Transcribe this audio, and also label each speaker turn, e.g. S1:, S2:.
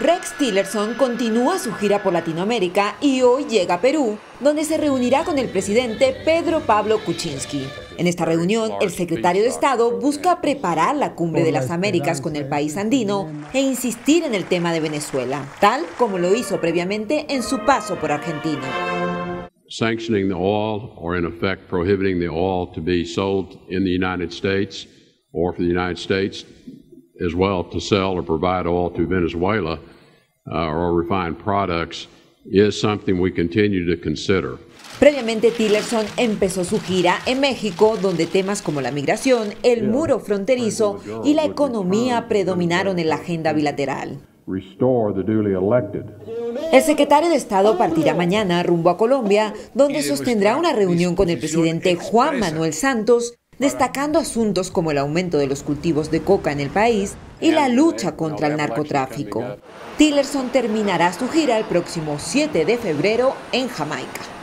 S1: Rex Tillerson continúa su gira por Latinoamérica y hoy llega a Perú, donde se reunirá con el presidente Pedro Pablo Kuczynski. En esta reunión, el secretario de Estado busca preparar la cumbre de las Américas con el país andino e insistir en el tema de Venezuela, tal como lo hizo previamente en su paso por Argentina.
S2: Sanctioning the oil or in effect prohibiting the oil to be sold in the United States or for the United States as well to sell or provide oil to Venezuela uh, or refined products is something we continue to consider.
S1: Previamente, Tillerson empezó su gira en México, donde temas como la migración, el muro fronterizo y la economía predominaron en la agenda bilateral. El secretario de Estado partirá mañana rumbo a Colombia, donde sostendrá una reunión con el presidente Juan Manuel Santos destacando asuntos como el aumento de los cultivos de coca en el país y la lucha contra el narcotráfico. Tillerson terminará su gira el próximo 7 de febrero en Jamaica.